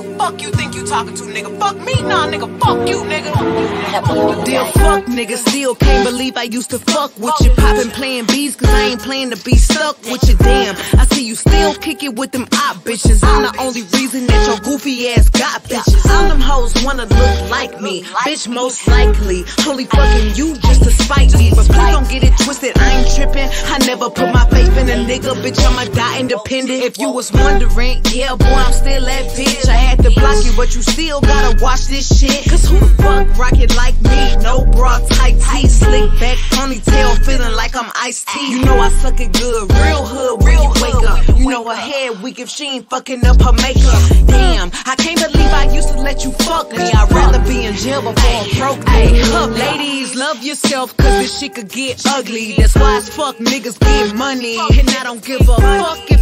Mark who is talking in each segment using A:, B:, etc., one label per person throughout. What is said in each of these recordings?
A: Oh. Fuck you think you talking to, nigga? Fuck me, nah, nigga. Fuck you, nigga.
B: Dear fuck nigga, still can't believe I used to fuck with you. Poppin' Plan B's, cause I ain't playing to be stuck with you. Damn, I see you still kick it with them op bitches. I'm the only reason that your goofy ass got bitches. All them hoes wanna look like me, bitch, most likely. Holy fucking you just to spite me. But please don't get it twisted, I ain't trippin'. I never put my faith in a nigga, bitch, I'ma die independent. If you was wondering, yeah, boy, I'm still that bitch. I had to block you, but you still gotta watch this shit. Cause who the fuck rock it like me? No bra, tight tee, slick back, ponytail, feeling like I'm Ice-T. You know I suck it good, real hood, real wake up. You know her head weak if she ain't fucking up her makeup. Damn, I can't believe I used to let you fuck me. I'd rather be in jail before I broke me. Look, ladies, love yourself, cause this shit could get ugly. That's why as fuck niggas get money. And I don't give a fuck if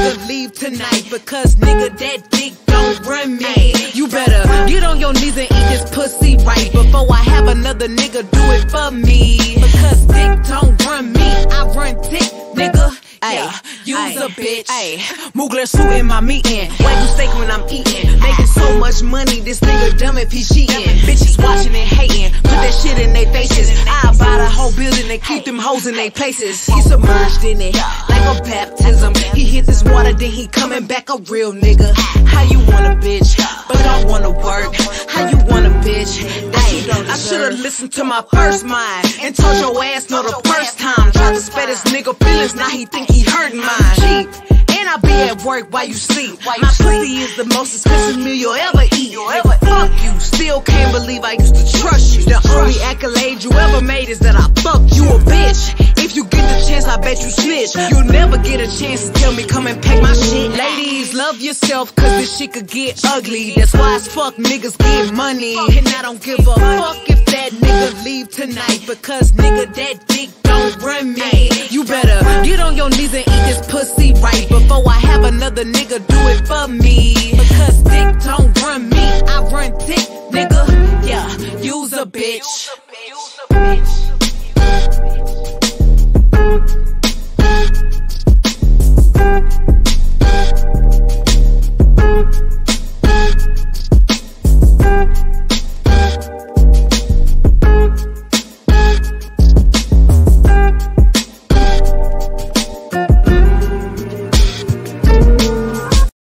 B: nigga leave tonight, because nigga, that dick don't run me. You better get on your knees and eat this pussy right before I have another nigga do it for me. Because dick don't run me, I run dick, nigga.
A: Yeah, you's a bitch.
B: Ayy, Mugler suit in my meeting. Wagyu steak when I'm eating. Making so much money, this nigga dumb if he cheating. Bitches watching and hating. Put that shit in their faces. I buy the whole building and keep them hoes in their places. He submerged in it like a baptism. He hit this then he coming back a real nigga. How you want a bitch, but don't wanna work? How you want a bitch that you don't deserve? I should've listened to my first mind and told your ass no the first time. Tried to spare this nigga feelings, now he think he hurting mine. Cheap. And I be at work while you sleep. My pussy is the most expensive meal you'll ever eat. Nigga, fuck you. Still can't believe I used to trust you. The only accolade you ever made is that I fucked you a bitch. You'll never get a chance to tell me come and pack my shit. Ladies, love yourself, cause this shit could get ugly. That's why as fuck niggas get money. And I don't give a fuck if that nigga leave tonight. Because nigga, that dick don't run me. You better get on your knees and eat this pussy right before I have another nigga do it for me. Because dick don't run me, I run dick, nigga. Yeah, you's a bitch.
A: You's a bitch.